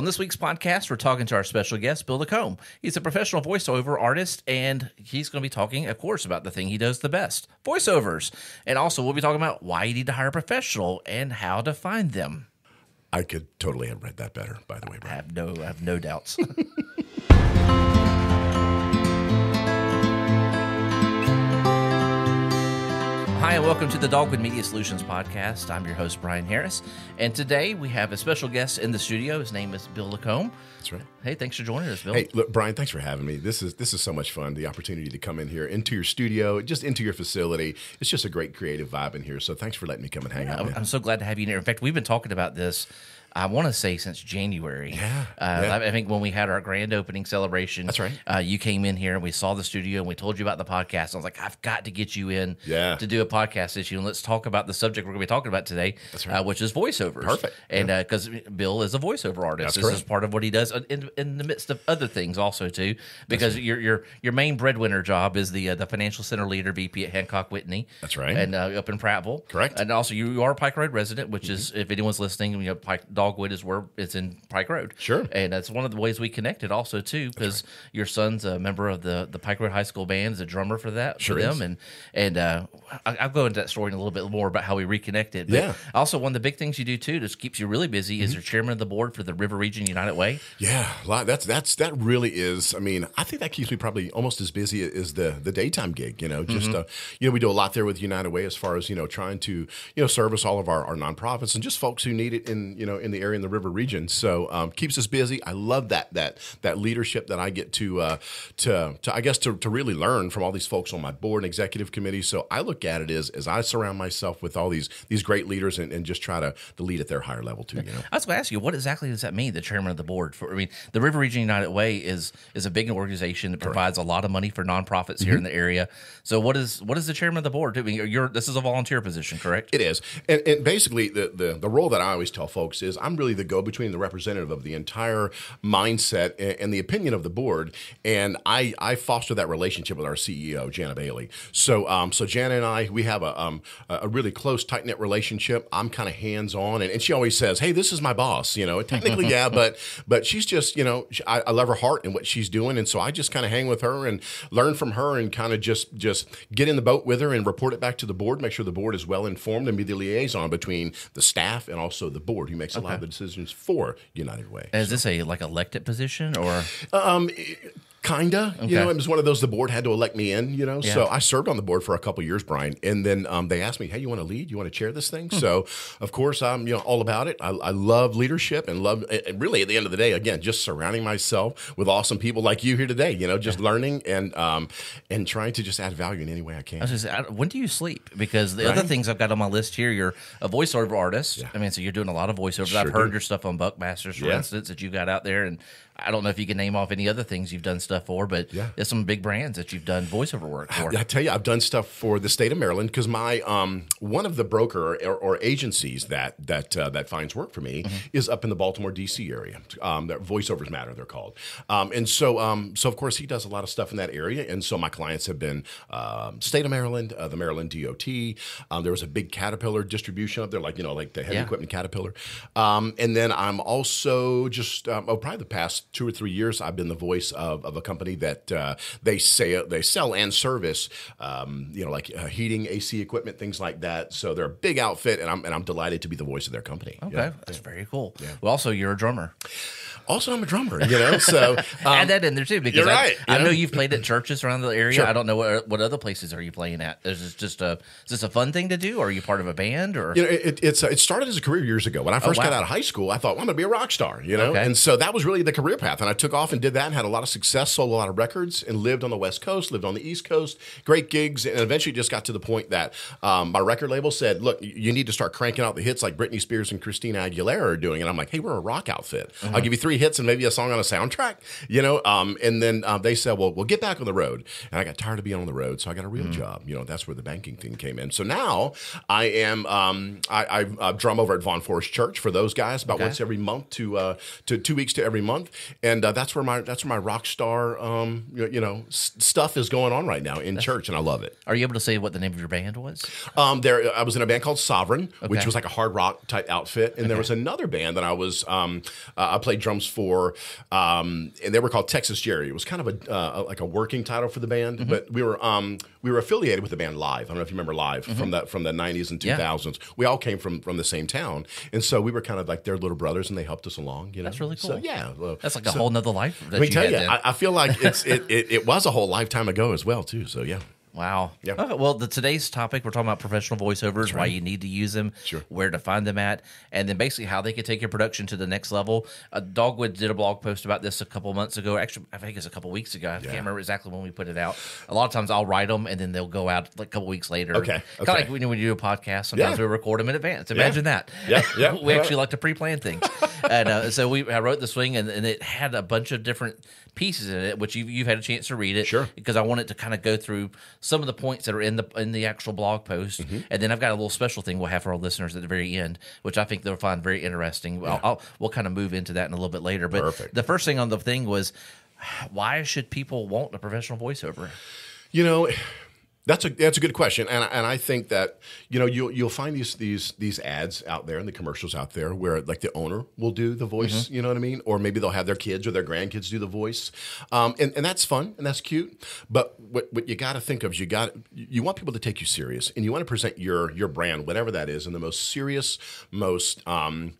On this week's podcast, we're talking to our special guest, Bill Lacomb. He's a professional voiceover artist, and he's going to be talking, of course, about the thing he does the best voiceovers. And also, we'll be talking about why you need to hire a professional and how to find them. I could totally have read that better, by the way, I have no, I have no doubts. Hi, and welcome to the Dogwood Media Solutions podcast. I'm your host, Brian Harris. And today we have a special guest in the studio. His name is Bill Lacomb. That's right. Hey, thanks for joining us, Bill. Hey, look, Brian, thanks for having me. This is this is so much fun. The opportunity to come in here into your studio, just into your facility. It's just a great creative vibe in here. So thanks for letting me come and hang out. I'm. I'm so glad to have you here. In fact, we've been talking about this. I want to say since January. Yeah, Uh, yeah. I think when we had our grand opening celebration. That's right. Uh, you came in here and we saw the studio and we told you about the podcast. I was like, I've got to get you in. Yeah. To do a podcast issue and let's talk about the subject we're going to be talking about today. That's right. Uh, which is voiceovers. Perfect. And because Bill is a voiceover artist, That's this is part of what he does uh, in, in the midst of other things also too. Because your your your main breadwinner job is the uh, the financial center leader VP at Hancock Whitney. That's right. And uh, up in Prattville. Correct. Mm-hmm. And also, you are a Pike Road resident, which is, if anyone's listening, you know, Pike Dogwood is where it's in Pike Road. Sure. And that's one of the ways we connected, also too, because your son's a member of the the Pike Road High School band, is a drummer for that Sure for them, is. and and uh, I, I'll go into that story in a little bit more about how we reconnected. But Yeah. Also, one of the big things you do too, just keeps you really busy, Mm-hmm. is you're chairman of the board for the River Region United Way. Yeah, that's that's that really is. I mean, I think that keeps me probably almost as busy as the the daytime gig. You know, just uh, you know, we do a lot there with United Way as far as you know, trying to you know service all of our, our nonprofits and just folks who need it in you know in the area in the river region. So um, keeps us busy. I love that that that leadership that I get to uh, to to I guess to, to really learn from all these folks on my board and executive committee. So I look at it as as I surround myself with all these these great leaders and, and just try to to lead at their higher level too. You know. I was going to ask you, what exactly does that mean? The chairman of the board for? I mean, the River Region United Way is is a big organization that provides a lot of money for nonprofits here in the area. So, what is what is the chairman of the board? do? I mean, you're this is a volunteer position, correct? It is, and, and basically the, the the role that I always tell folks is I'm really the go between, the representative of the entire mindset and, the opinion of the board, and I I foster that relationship with our CEO Jana Bailey. So um so Jana and I we have a um a really close tight knit relationship. I'm kind of hands on, and, and she always says, "Hey, this is my boss." You know, technically yeah, but but she's just you know I, I love her heart and what she's doing, and so I just kind of hang with her and learn from her and kind of just just get in the boat with her and report it back to the board, make sure the board is well informed and be the liaison between the staff and also the board who makes a lot of the decisions for United Way. Is this a like elected position or? Um, Kinda, you know, it was one of those the board had to elect me in, you know. So I served on the board for a couple years, Brian, and then um, they asked me, "Hey, you want to lead? You want to chair this thing?" So, of course, I'm you know all about it. I, I love leadership and love and really at the end of the day, again, just surrounding myself with awesome people like you here today. You know, just learning and um, and trying to just add value in any way I can. I was just, when do you sleep? Because the other things I've got on my list here, you're a voiceover artist. I mean, so you're doing a lot of voiceovers. I've heard do. your stuff on Buckmasters, for Yeah. instance, that you got out there, and I don't know if you can name off any other things you've done stuff for, but Yeah. there's some big brands that you've done voiceover work for. I tell you, I've done stuff for the state of Maryland because my um, one of the broker or, or agencies that that uh, that finds work for me is up in the Baltimore D.C. area. Um, that Voiceovers Matter, they're called. Um, and so, um, so of course, he does a lot of stuff in that area. And so, my clients have been um, state of Maryland, uh, the Maryland DOT. Um, there was a big Caterpillar distribution up there, like you know, like the heavy Yeah. equipment Caterpillar. Um, and then I'm also just um, oh, probably the past two or three years, I've been the voice of, of a company that uh, they say they sell and service, um, you know, like uh, heating, AC equipment, things like that. So they're a big outfit, and I'm and I'm delighted to be the voice of their company. Okay, Yeah. that's very cool. Well, also, you're a drummer. Also, I'm a drummer, you know. So um, Add that in there too, because I, right, I know know? you've played at churches around the area. Sure. I don't know what what other places are you playing at. Is this just a is this a fun thing to do, or are you part of a band, or You know, it, it's uh, it started as a career years ago. When I first got Oh, wow. out of high school, I thought well, I'm going to be a rock star, you know, Okay. and so that was really the career path. And I took off and did that, and had a lot of success, sold a lot of records, and lived on the West Coast, lived on the East Coast, great gigs, and eventually just got to the point that um, my record label said, "Look, you- need to start cranking out the hits like Britney Spears and Christina Aguilera are doing." And I'm like, "Hey, we're a rock outfit. Uh-huh. I'll give you three hits and maybe a song on a soundtrack," you know. Um, and then uh, they said, "Well, we'll get back on the road," and I got tired of being on the road, so I got a real Mm-hmm. job. You know, that's where the banking thing came in. So now I am um, I, I uh, drum over at Vaughn Forest Church for those guys about Okay. once every month to uh, to two weeks to every month, and uh, that's where my that's where my rock star um, you, know s- stuff is going on right now in church, and I love it. are you able to say what the name of your band was? Um, there, I was in a band called Sovereign, which was like a hard rock type outfit, and there was another band that I was. Um, uh, I played drums for, um, and they were called Texas Jerry. It was kind of a uh, like a working title for the band, Mm-hmm. but we were um, we were affiliated with the band Live. I don't know if you remember Live from the from the '90s and Mm-hmm. Yeah. 2000s. We all came from from the same town, and so we were kind of like their little brothers, and they helped us along. You know, That's really So, cool. yeah, well, That's like a so- whole nother life. That Let me you tell you. I, I feel like it's it, it, it was a whole lifetime ago as well too. So yeah. Wow. Yeah. Okay, well, the today's topic we're talking about professional voiceovers, why you need to use them, Sure. where to find them at, and then basically how they can take your production to the next level. Uh, Dogwood did a blog post about this a couple months ago. Actually, I think it's a couple weeks ago. I can't remember exactly when we put it out. A lot of times I'll write them and then they'll go out like a couple weeks later. Okay, Kind of like when you, when you do a podcast. Sometimes Yeah. we record them in advance. Imagine that. Yeah, yeah. we actually like to pre-plan things. and uh, so we I wrote the swing and, and it had a bunch of different pieces in it, which you've, you've had a chance to read it Sure. because I wanted to kind of go through some of the points that are in the in the actual blog post, Mm-hmm. and then I've got a little special thing we'll have for our listeners at the very end, which I think they'll find very interesting. I'll, I'll, we'll kind of move into that in a little bit later. But Perfect. the first thing on the thing was, why should people want a professional voiceover? You know, that's a that's a good question, and I- and I think that you know you'll you'll find these these these ads out there and the commercials out there where like the owner will do the voice, Mm-hmm. you know what I mean, or maybe they'll have their kids or their grandkids do the voice, um, and and that's fun and that's cute. But what what you got to think of is you got you want people to take you serious, and you want to present your your brand, whatever that is, in the most serious, most um,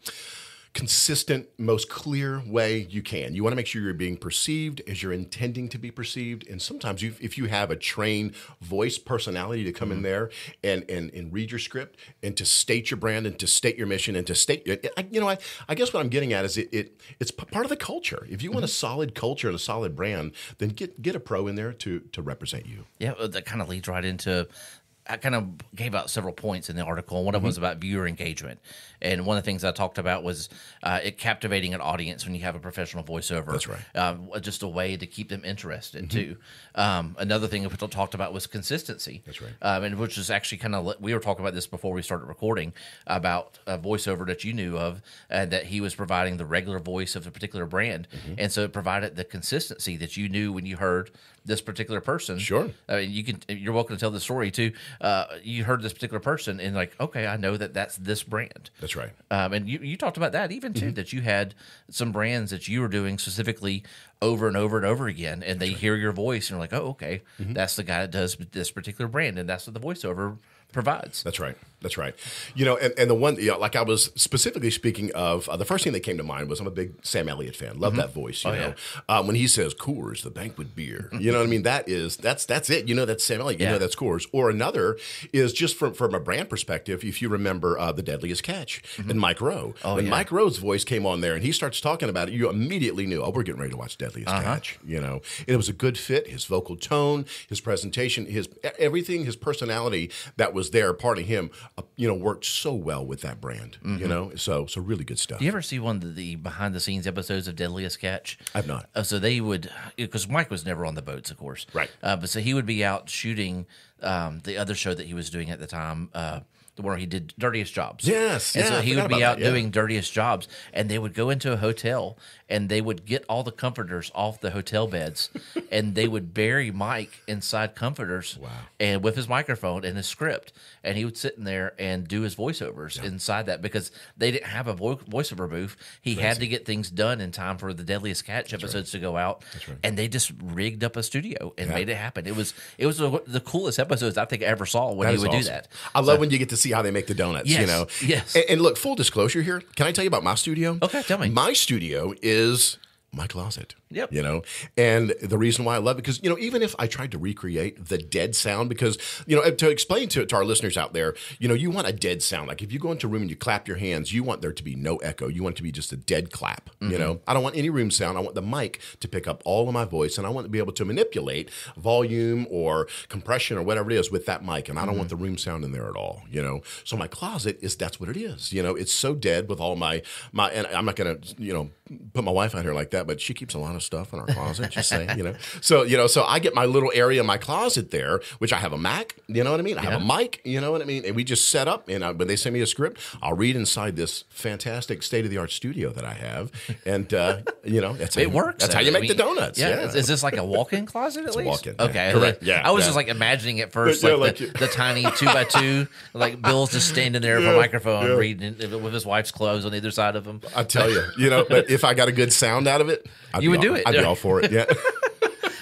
consistent, most clear way you can. You want to make sure you're being perceived as you're intending to be perceived. And sometimes, if you have a trained voice personality to come in there and, and and read your script and to state your brand and to state your mission and to state, I- you know, I, I guess what I'm getting at is it, it it's part of the culture. If you want a solid culture and a solid brand, then get get a pro in there to to represent you. Yeah, that kind of leads right into. I kind of gave out several points in the article, one of them was Mm-hmm. about viewer engagement. And one of the things I talked about was uh, it captivating an audience when you have a professional voiceover. That's right. Um, just a way to keep them interested too. Um, another thing we talked about was consistency. That's right. Um, and which is actually kind of we were talking about this before we started recording about a voiceover that you knew of, and that he was providing the regular voice of a particular brand, Mm-hmm. and so it provided the consistency that you knew when you heard this particular person. Sure. I mean, you can. You're welcome to tell the story too. Uh, you heard this particular person, and like, okay, I know that that's this brand. That's right. Um, and you, you talked about that even Mm-hmm. too, that you had some brands that you were doing specifically over and over and over again, and they hear your voice and you're like, oh, okay, Mm-hmm. that's the guy that does this particular brand, and that's what the voiceover provides. That's right. That's right. You know, and, and the one, you know, like I was specifically speaking of, uh, the first thing that came to mind was I'm a big Sam Elliott fan. Love that voice. You Oh, know, um, when he says Coors, the banquet beer. You know what I mean? That is that's that's it. You know, that's Sam Elliott. You Yeah. know, that's Coors. Or another is just from from a brand perspective. If you remember uh, the Deadliest Catch and Mike Rowe, oh, when yeah. Mike Rowe's voice came on there and he starts talking about it, you immediately knew, oh, we're getting ready to watch Deadliest Catch. You know, and it was a good fit. His vocal tone, his presentation, his everything, his personality that was there, part of him, uh, you know, worked so well with that brand. You know, so so really good stuff. Do you ever see one of the behind the scenes episodes of Deadliest Catch? I've not. Uh, so they would, because Mike was never on the boats, of course. Right. Uh, but so he would be out shooting um, the other show that he was doing at the time, uh, the one where he did Dirtiest Jobs. Yes, And yeah, so he would be out that, yeah. doing Dirtiest Jobs, and they would go into a hotel and they would get all the comforters off the hotel beds, and they would bury Mike inside comforters. Wow. And with his microphone and his script, and he would sit in there and do his voiceovers inside that because they didn't have a vo- voiceover booth. He had to get things done in time for the Deadliest Catch episodes to go out, and they just rigged up a studio and made it happen. It was it was the the coolest episodes I think I ever saw when That he would do that. I love when you get to see how they make the donuts. You know, yes. And, and look, full disclosure here. Can I tell you about my studio? Okay, tell me. My studio is my closet. Yep. You know, and the reason why I love it because you know even if I tried to recreate the dead sound because you know to explain to, to our listeners out there, you know you want a dead sound. Like if you go into a room and you clap your hands, you want there to be no echo. You want it to be just a dead clap. You mm-hmm. know, I don't want any room sound. I want the mic to pick up all of my voice, and I want to be able to manipulate volume or compression or whatever it is with that mic. And I don't want mm-hmm. the room sound in there at all. You know, so my closet is that's what it is. You know, it's so dead with all my my. And I'm not gonna you know put my wife out here like that, but she keeps a lot of stuff in our closet. just saying, you know. So you know, so I get my little area in my closet there, which I have a Mac. You know what I mean? I have a mic. You know what I mean? And we just set up, and I, when they send me a script, I'll read inside this fantastic state of the art studio that I have, and uh, you know, that's how It you- works. That's how you make mean, the donuts. Yeah. Yeah. Is, is this like a walk-in closet at a least? walk-in, yeah. Okay. Correct. Yeah, I was yeah. just like imagining at first, Yeah, like, like the, the tiny two by two, like Bill's just standing there with a microphone reading it with his wife's clothes on either side of him. I tell you, you know, but if I got a good sound out of it, I'd You be would do it. I'd be all for it. Yeah.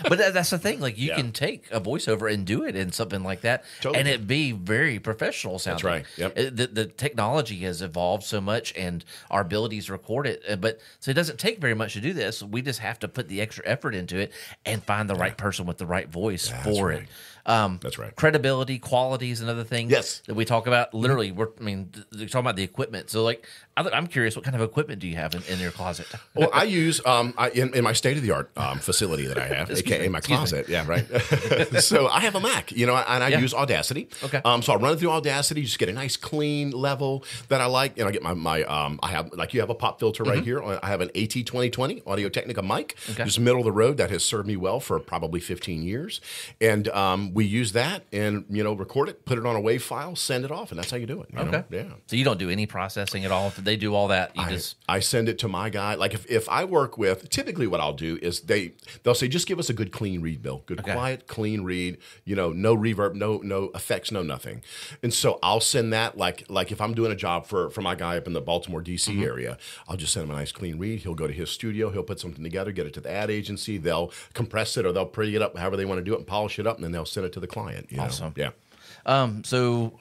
But that, that's the thing. Like you Yeah. can take a voiceover and do it in something like that, Totally. and it be very professional sounding. That's right. Yep. It- the, the technology has evolved so much, and our abilities record it. uh, But so it doesn't take very much to do this. We just have to put the extra effort into it and find the right person with the right voice for right. Um, That's right. Credibility, quality is another thing. Yes. that we talk about. Literally, we're. I mean, you're talking about the equipment. So, like, I- I'm curious, what kind of equipment do you have in, in your closet? Well, I use um, I, in, in my state of the art um, facility that I have, aka my closet. Yeah, right. so I have a Mac, you know, and I Yeah. use Audacity. Okay. Um, so I run it through Audacity, just get a nice clean level that I like, and I get my my um, I have like you have a pop filter right here. I have an AT twenty twenty Audio Technica mic, Mm-hmm. Okay. just middle of the road that has served me well for probably fifteen years, and um, we use that and you know record it, put it on a WAV file, send it off, and that's how you do it. you know? Okay. Yeah. So you don't do any processing at all. They do all that. You I, just I send it to my guy. Like if, if I work with, typically what I'll do is they they'll say just give us a good clean read, Bill. Good Okay. quiet, clean read. You know, no reverb, no no effects, no nothing. And so I'll send that like like if I'm doing a job for for my guy up in the Baltimore D.C. Mm-hmm. area, I'll just send him a nice clean read. He'll go to his studio. He'll put something together, get it to the ad agency. They'll compress it or they'll pretty it up, however they want to do it, and polish it up, and then they'll send it to the client. You know? Awesome. Yeah. Um, so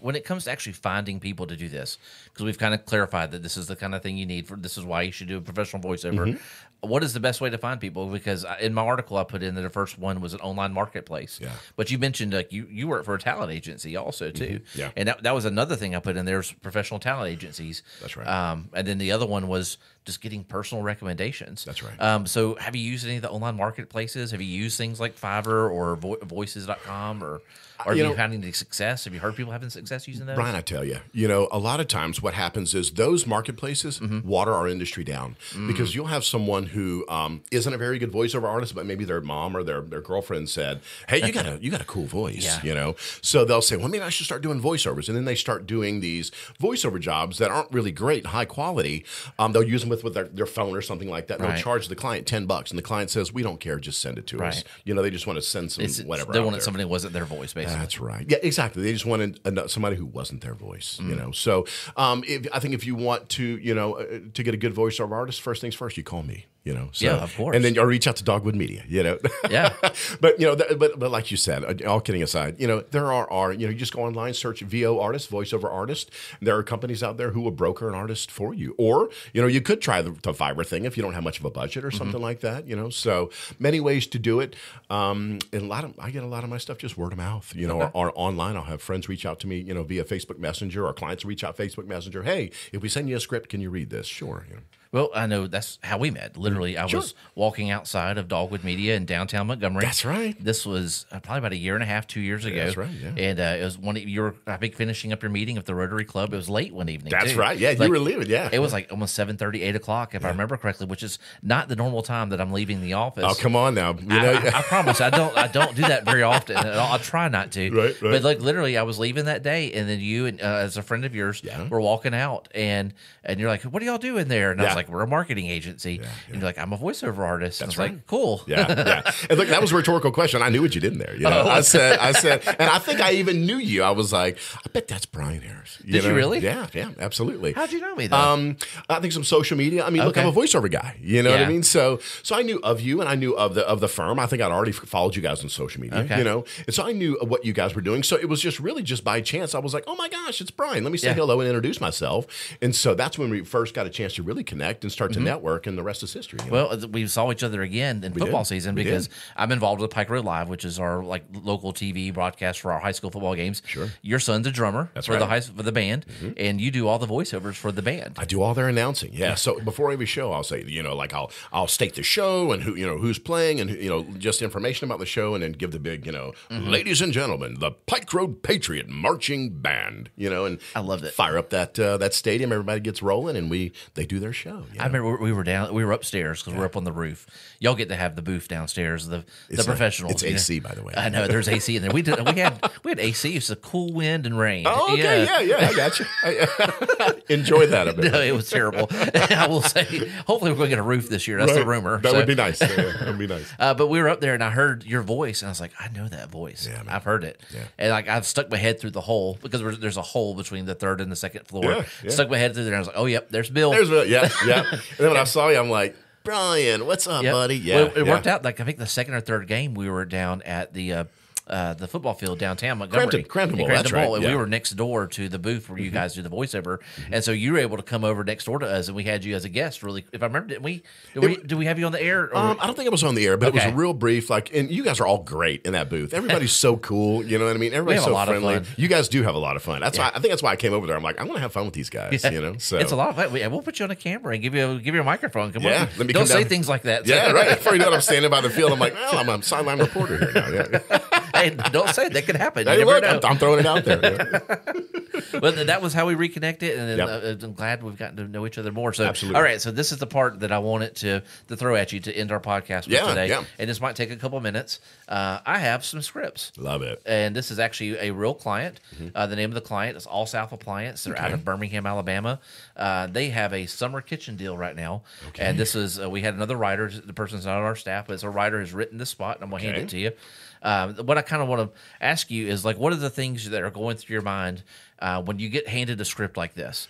when it comes to actually finding people to do this, because we've kind of clarified that this is the kind of thing you need for this is why you should do a professional voiceover. Mm-hmm. What is the best way to find people? Because in my article, I put in that the first one was an online marketplace. Yeah. But you mentioned like you you work for a talent agency also too. Mm-hmm. Yeah. And that, that was another thing I put in there's professional talent agencies. That's right. Um, and then the other one was just getting personal recommendations. That's right. Um, so have you used any of the online marketplaces? Have you used things like Fiverr or vo- voices.com or, have you you, know- success? Have you heard people having success using those? Brian, I tell you, you know, a lot of times what happens is those marketplaces Mm-hmm. water our industry down Mm. because you'll have someone who um, not a very good voiceover artist, but maybe their mom or their, their girlfriend said, "Hey, you got a you got a cool voice," Yeah. you know. So they'll say, "Well, maybe I should start doing voiceovers," and then they start doing these voiceover jobs that aren't really great, high quality. Um, they'll use them with, with their, their phone or something like that. Right. They'll charge the client ten bucks, and the client says, "We don't care, just send it to us." You know, they just want to send some It's, whatever. they wanted somebody who wasn't their voice, basically. That's right. Yeah, exactly. They just wanted somebody who wasn't their voice, you know. So, um, if, I think if you want to, you know, uh, to get a good voiceover artist, first things first, you call me, you know. So, Yeah, of course. And then you reach out to Dogwood Media, you know. Yeah. but you know, th- but but like you said, uh, all kidding aside, you know, there are are you know, you just go online, search VO artist, voiceover artist. There are companies out there who will broker an artist for you, or you know, you could try the, the Fiverr thing if you don't have much of a budget or something like that, you know. So many ways to do it. Um, and a lot of I get a lot of my stuff just word of mouth, you know, or, or online. I'll have friends reach out to me, you know, via Facebook Messenger, or clients reach out Facebook Messenger. Hey, if we send you a script, can you read this? Sure. You know. Well, I know that's how we met. Literally, I was walking outside of Dogwood Media in downtown Montgomery. That's right. This was uh, probably about a year and a half, two years ago. that's right, yeah. And uh, it was one of you were, I think, finishing up your meeting at the Rotary Club. It was late one evening. That's too. right. Yeah, you were leaving. Yeah. It was like almost 7 8 o'clock, if I remember correctly, which is not the normal time that I'm leaving the office. Oh, come on now. You I, know, I, I promise I don't I don't do that very often. I'll, I'll try not to. Right, right. But like literally, I was leaving that day, and then you and uh, as a friend of yours Yeah. were walking out, and and you're like, "What are y'all doing there?" And I was Yeah. Like, "We're a marketing agency." And you're like, "I'm a voiceover artist." and I was like, "Cool." Yeah, yeah. And look, that was a rhetorical question. I knew what you did in there. You know, Oh. I said, I said, and I think I even knew you. I was like, I bet that's Brian Harris. Did you know? really? Yeah, yeah, absolutely. How'd you know me though? Um, I think some social media. I mean, look, I'm a voiceover guy. You know what I mean? So, so I knew of you, and I knew of the of the firm. I think I'd already followed you guys on social media. Okay. You know, and so I knew what you guys were doing. So it was just really just by chance. I was like, oh my gosh, it's Brian. Let me say Yeah. hello and introduce myself. And so that's when we first got a chance to really connect and Mm-hmm. start to network, and the rest is history. you know? Well, uh, we saw each other again in football did. season We because did. I'm involved with Pike Road Live, which is our like local TV broadcast for our high school football games. Sure. Your son's a drummer That's for the right. high for the band, and you do all the voiceovers for the band. I do all their announcing. Yeah. So before every show, I'll say, you know, like I'll I'll state the show and who you know who's playing and you know just information about the show, and then give the big you know, Mm-hmm. ladies and gentlemen, the Pike Road Patriot Marching Band. You know, and I love it. Fire up that uh, that stadium, everybody gets rolling, and we they do their show. Yeah. I remember we were down, we were upstairs because we're up on the roof. Y'all get to have the booth downstairs, the the It's a- professionals. it's you know. AC, by the way. I know there's AC in there. We did, we had we had AC. It's a cool wind and rain. Oh, okay, yeah, yeah, I got you. I, enjoy that a bit. No, it was terrible. I will say, hopefully, we're going to get a roof this year. That's the rumor. That So- would be nice. Yeah, that would be nice. Uh, but we were up there and I heard your voice and I was like, I know that voice. Yeah. I've heard it. Yeah. And like I've stuck my head through the hole because there's- a hole between the third and the second floor. Yeah, yeah. Stuck my head through there and I was like, oh, yep, there's Bill. There's a, yeah, yeah. And then when I saw you, I'm like, Brian, what's up, Yep. buddy? Yeah, Well, it yeah. worked out. Like I think the second or third game, we were down at the uh, uh, the football field downtown Montgomery, Crampton- Crampton Yeah, Bowl, that's right, and we yeah. Mm-hmm. were next door to the booth where you guys do the voiceover, and so you were able to come over next door to us, and we had you as a guest. Really, if I remember, did we did we, did we have you on the air? Or, Um, I don't think it was on the air, but it was a real brief. Like, and you guys are all great in that booth. Everybody's so cool. You know what I mean? Everybody's so friendly. fun. You guys do have a lot of fun. That's why I think that's why I came over there. I'm like, I want to have fun with these guys. You know, so it's a lot of fun. We, we'll put you on a camera and give you a, give you a microphone. Come Yeah, on, let me don't say down. things like that. Yeah, right. Before you know it, I'm standing by the field. I'm like, well, I'm a sideline reporter here now. Yeah. don't say it. That could happen. Hey, look. I'm, I'm throwing it out there. But that was how we reconnected, and Yep. uh, I'm glad we've gotten to know each other more. So, Absolutely. all right, so this is the part that I wanted to to throw at you to end our podcast with Yeah, today, yeah. and this might take a couple minutes. Uh, I have some scripts. Love it. And this is actually a real client. Mm-hmm. Uh, the name of the client is All South Appliance. They're out of Birmingham, Alabama. Uh, they have a summer kitchen deal right now. And this is, uh, we had another writer. The person's not on our staff, but it's a writer who's written this spot, and I'm going to hand it to you. Um, what I kind of want to ask you is like, what are the things that are going through your mind uh, when you get handed a script like this?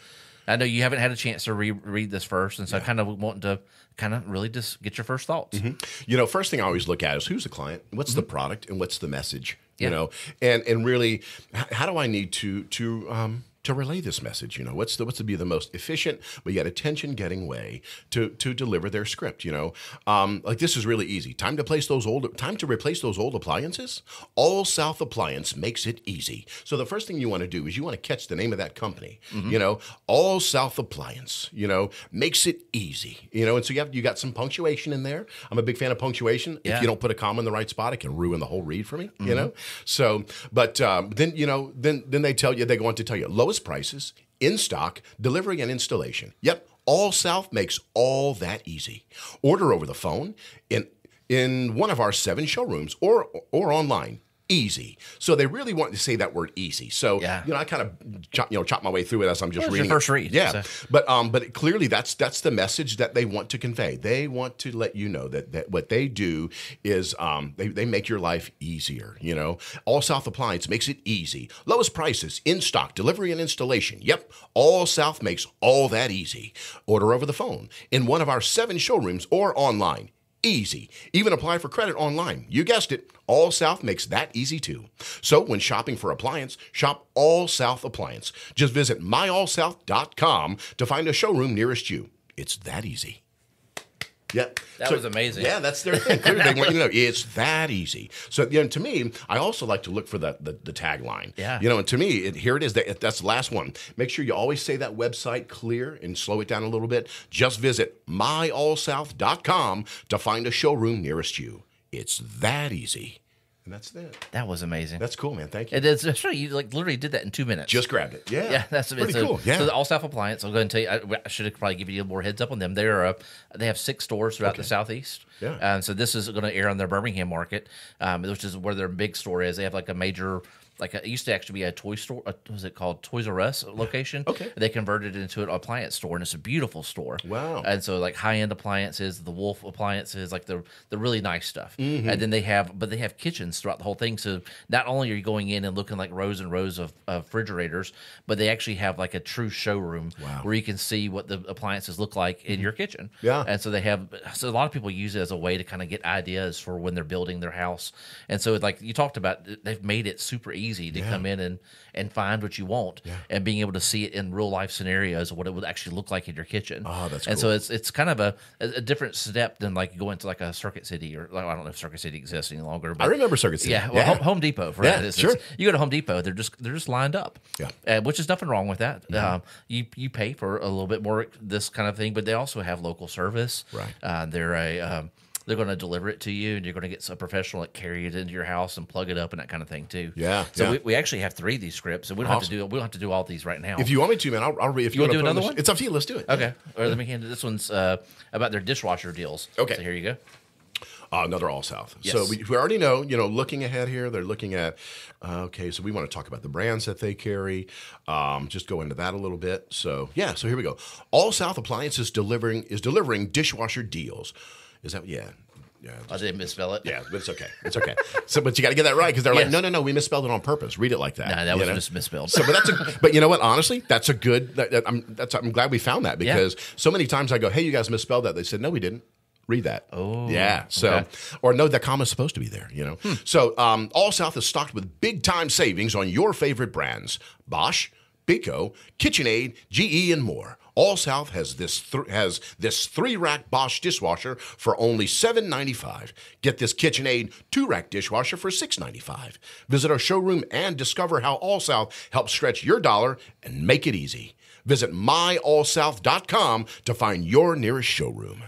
I know you haven't had a chance to re- read this first, and so I kind of wanting to kind of really just get your first thoughts. You know, first thing I always look at is who's the client, what's the product, and what's the message. You Mm-hmm. Know, and and really, how do I need to to um, to relay this message? You know, what's the what's to be the most efficient but yet attention getting way to to deliver their script? You know, um, like this is really easy. Time to place those old time to replace those old appliances. All South Appliance makes it easy. So the first thing you want to do is you want to catch the name of that company. Mm-hmm. You know, All South Appliance. You know, makes it easy. You know, and so you have you got some punctuation in there. I'm a big fan of punctuation. If you don't put a comma in the right spot, it can ruin the whole read for me. You know, so but um, then you know then then they tell you they go on to tell you lowest prices in stock, delivery and installation. Yep, All South makes all that easy. Order over the phone in in one of our seven showrooms or or online. Easy. So they really want to say that word easy. So Yeah. you know, I kind of chop, you know chop my way through it as I'm just Well, reading. it. first read, Yeah, so- but um, but clearly that's that's the message that they want to convey. They want to let you know that, that what they do is um, they, they make your life easier. You know, All South Appliance makes it easy. Lowest prices, in stock, delivery and installation. Yep, All South makes all that easy. Order over the phone in one of our seven showrooms or online. Easy. Even apply for credit online. You guessed it. All South makes that easy too. So when shopping for appliance, shop All South Appliance. Just visit myallsouth.com to find a showroom nearest you. It's that easy. Yeah, That was amazing. Yeah, that's their thing. They want you to know it's that easy. So, you know, to me, I also like to look for the the, the tagline. Yeah. you know, and to me, it, here it is. That, that's the last one. Make sure you always say that website clear and slow it down a little bit. Just visit myallsouth.com to find a showroom nearest you. It's that easy, and that's it. That was amazing. That's cool, man. Thank you. It is. Actually, you like literally did that in two minutes. Just grabbed it. Yeah, yeah, that's pretty a- cool. Yeah, So the All South Appliance. I'll go ahead and tell you. I, I should have probably give you a little more heads up on them. They are. Uh, they have six stores throughout the southeast. Yeah. And so this is going to air on their Birmingham market, um, which is where their big store is. They have like a major. Like a, it used to actually be a toy store. Uh, what was it called Toys R Us location? Okay. They converted it into an appliance store, and it's a beautiful store. Wow. And so like high end appliances, the Wolf appliances, like the the really nice stuff. Mm-hmm. And then they have, but they have kitchens throughout the whole thing. So not only are you going in and looking like rows and rows of, of refrigerators, but they actually have like a true showroom Wow. Mm-hmm. where you can see what the appliances look like in your kitchen. Yeah. And so they have, so a lot of people use it as a way to kind of get ideas for when they're building their house. And so like you talked about, they've made it super easy to come in and and find what you want and being able to see it in real life scenarios of what it would actually look like in your kitchen. Oh, that's and cool. so it's it's kind of a, a different step than like going to like a Circuit City or like, I don't know if Circuit City exists any longer. But I remember Circuit City. Yeah, well, Home, Home Depot for Yeah. Sure. you go to Home Depot, they're just they're just lined up. Yeah. uh, which is nothing wrong with that. Mm-hmm. Um, you you pay for a little bit more this kind of thing, but they also have local service. Right. Uh, they're a um, they're going to deliver it to you, and you're going to get a professional that carry it into your house and plug it up and that kind of thing too. Yeah, So yeah. We, we actually have three of these scripts, and we don't have to do we don't have to do all these right now. If you want me to, man, I'll, I'll read. If you, wanna do another one? it's up to you. Let's do it. okay, or let me hand it. This one's uh, about their dishwasher deals. Okay. so here you go. Uh, another all south. Yes. So we, we already know, you know, looking ahead here, they're looking at, uh, okay, so we want to talk about the brands that they carry, um, just go into that a little bit. So yeah, so here we go. All South Appliances delivering is delivering dishwasher deals. Is that yeah? Yeah, I didn't misspell it. yeah, but it's okay. It's okay. So, but you got to get that right because they're like, no, no, no, we misspelled it on purpose. Read it like that. No, that was know? just misspelled. So, but that's a, but you know what? Honestly, that's a good. That, that- I'm that's I'm glad we found that Yeah. because so many times I go, hey, you guys misspelled that. They said, no, we didn't. Read that. Oh, yeah. So, okay. or no, that comma's supposed to be there. You know. So, um, All South is stocked with big time savings on your favorite brands: Bosch, Pico, KitchenAid, GE, and more. All South has this th- has this three rack Bosch dishwasher for only seven ninety five. Get this KitchenAid two rack dishwasher for six ninety five. Visit our showroom and discover how All South helps stretch your dollar and make it easy. Visit myallsouth.com to find your nearest showroom.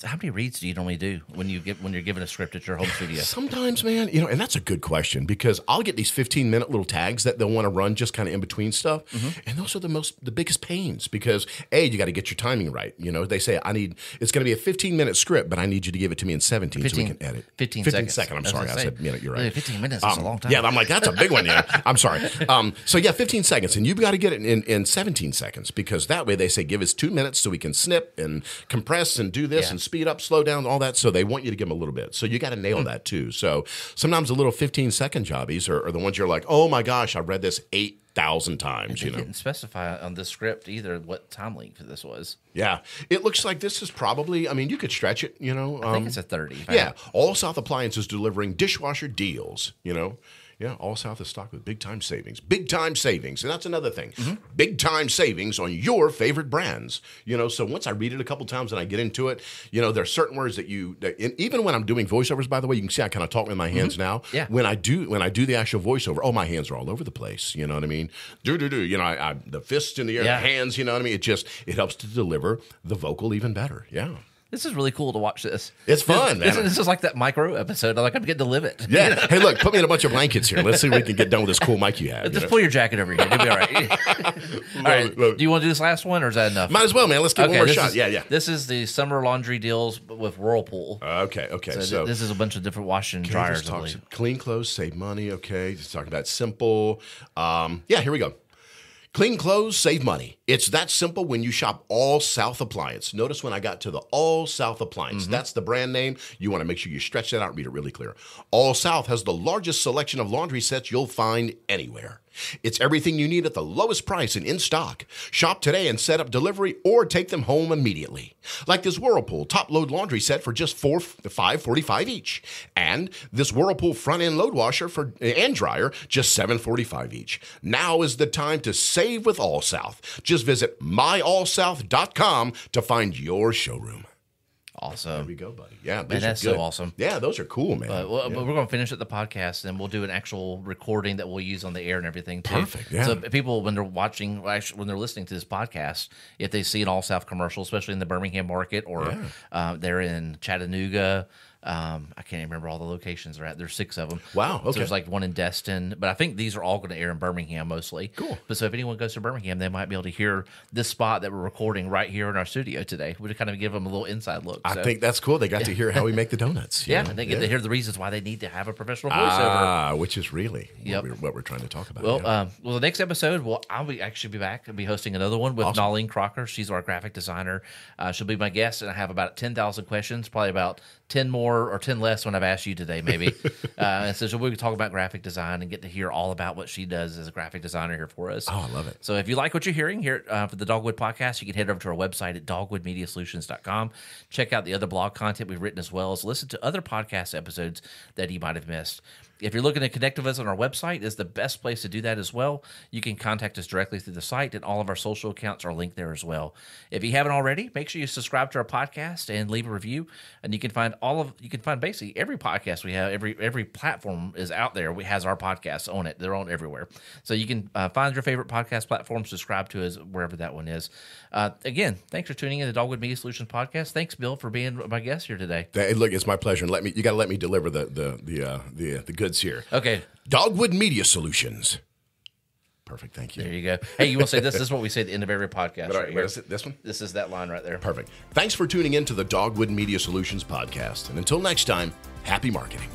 So how many reads do you normally do when you get when you're given a script at your home studio? Sometimes, man, you know, and that's a good question because I'll get these 15 minute little tags that they'll want to run just kind of in between stuff. And those are the most, the biggest pains because A, you got to get your timing right. You know, they say, I need, it's going to be a 15 minute script, but I need you to give it to me in 17 so we can edit. 15 15 seconds. second. I'm sorry. I said minute. You're really, right. 15 minutes is a long time. Yeah, I'm like, that's a big one. Yeah. I'm sorry. Um, so yeah, 15 seconds. And you've got to get it in, in 17 seconds because that way they say give us two minutes so we can snip and compress and do this Yeah. and speed up, slow down, all that. So they want you to give them a little bit. So you got to nail Hmm. that too. So sometimes the little 15 second jobbies are, are the ones you're like, oh my gosh, I read this 8,000 times, you know? didn't specify on the script either what time length this was. Yeah. It looks like this is probably, I mean, you could stretch it, you know? I think um, it's a 30. Yeah, All South Appliances delivering dishwasher deals. You know, yeah, All South is stocked with big time savings. Big time savings, and that's another thing. Mm-hmm. Big time savings on your favorite brands. You know, so once I read it a couple times and I get into it, you know, there are certain words that you. That, and even when I'm doing voiceovers, by the way, you can see I kind of talk with my hands now. Mm-hmm. Yeah. When I do when I do the actual voiceover, oh, my hands are all over the place. You know what I mean? Do do do. You know, I, I, the fists in the air, Yeah. the hands. You know what I mean? It just it helps to deliver the vocal even better. Yeah. This is really cool to watch this. It's fun, This, man. this is like that Mike Rowe episode. Like I'm getting to live it. Yeah. hey, look, put me in a bunch of blankets here. Let's see if we can get done with this cool mic you have. you Just know? pull your jacket over here. You'll be all right. all right. it. Do you want to do this last one, or is that enough? Might as well, man. Let's get one more shot. is- yeah, yeah. This is the summer laundry deals with Whirlpool. Okay, okay. So, So, th- this is a bunch of different washing okay, dryers. talk- clean clothes, save money. Okay, just talking about simple. Um, yeah, here we go. Clean clothes, save money. It's that simple when you shop All South Appliance. Notice when I got to the All South Appliance, Mm-hmm. that's the brand name. You want to make sure you stretch that out and read it really clear. All South has the largest selection of laundry sets you'll find anywhere. It's everything you need at the lowest price and in stock. Shop today and set up delivery or take them home immediately. Like this Whirlpool top load laundry set for just four five forty five each, and this Whirlpool front end load washer for and dryer just seven forty five each. Now is the time to save with All South. Just visit myallsouth.com to find your showroom. There we go, buddy. Yeah, are that's so awesome. Yeah, those are cool, man. But, well, but we're going to finish up the podcast, and we'll do an actual recording that we'll use on the air and everything. Too. Perfect, yeah. So people, when they're watching, actually, when they're listening to this podcast, if they see an All South commercial, especially in the Birmingham market or uh, they're in Chattanooga. Um, I can't even remember all the locations they're at. There's six of them. Wow, So okay. there's like one in Destin, but I think these are all going to air in Birmingham mostly. Cool. But so if anyone goes to Birmingham, they might be able to hear this spot that we're recording right here in our studio today. We kind of give them a little inside look. I So, think that's cool. They got to hear how we make the donuts. yeah, know? and they get to hear the reasons why they need to have a professional voiceover. Ah, which is really Yep. what, we're, what we're trying to talk about. Well, yeah. um, well, the next episode, well, I'll be actually be back. I'll be hosting another one with Nolene Crocker. She's our graphic designer. Uh, she'll be my guest, and I have about ten thousand questions, probably about ten more or ten less when I've asked you today, maybe. uh, and so we'll be talking about graphic design and get to hear all about what she does as a graphic designer here for us. oh, I love it. So if you like what you're hearing here uh, for the Dogwood podcast, you can head over to our website at dogwoodmediasolutions.com. Check out the other blog content we've written as well as listen to other podcast episodes that you might have missed. If you're looking to connect with us on our website, is the best place to do that as well. You can contact us directly through the site, and all of our social accounts are linked there as well. If you haven't already, make sure you subscribe to our podcast and leave a review. And you can find all of you can find basically every podcast we have. Every every platform is out there. We has our podcasts on it. They're on everywhere. So you can uh, find your favorite podcast platform, subscribe to us wherever that one is. Uh, again, thanks for tuning in to Dogwood Media Solutions podcast. Thanks, Bill, for being my guest here today. Hey, look, it's my pleasure. And let me you got to let me deliver the the the uh, the the goods here. Okay, Dogwood Media Solutions. Perfect. Thank you. there you go. Hey, you will say this? this is what we say at the end of every podcast. All right right, here. where is it? This one? This is that line right there. Perfect. Thanks for tuning in to the Dogwood Media Solutions podcast. And until next time, happy marketing.